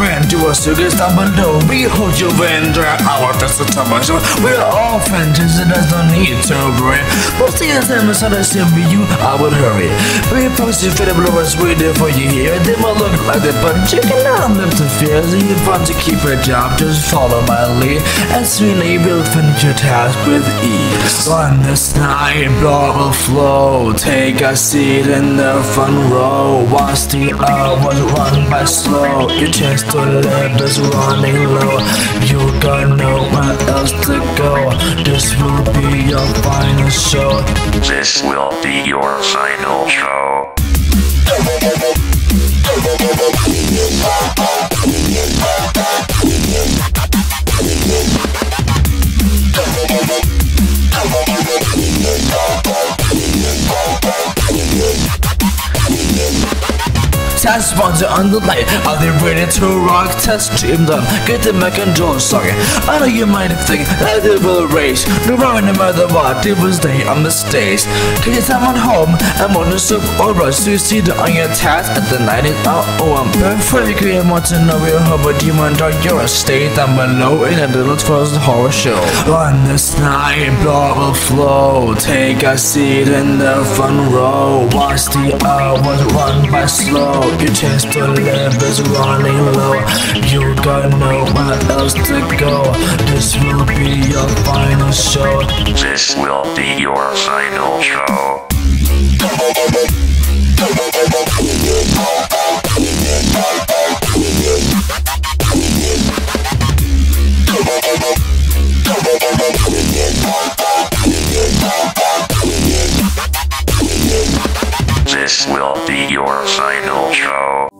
friend to us who gets down below. We hold you in there, our just a show. We're all friends, and there's no need to worry. But the time is not with you, I will hurry. We positive for the blowers waiting for you here. They might look like that, but you cannot live to fear. So you want to keep your job, just follow my lead. And soon you will finish your task with ease. On this night, blood will flow. Take a seat in the front row. Watch the hours run by slow. Your chance to live is running low. You got nowhere else to go. This will be your final show. This will be your final show. Test sponsor on the light. Are they ready to rock? Test stream them. Get the Mac and Jones sorry. I know you might think that they will race. No wrong no matter what, it was day on mistakes. Take your time at home. I'm on the soup or rush to see the on your task at the night is out. Oh, I'm perfect. You want to know your hope, but you want your state down below in a little first horror show. On this night, blood will flow. Take a seat in the front row. Watch the hours run by slow. Your chance to live is running low. You got nowhere else to go. This will be your final show. This will be your final show. This will be your final show.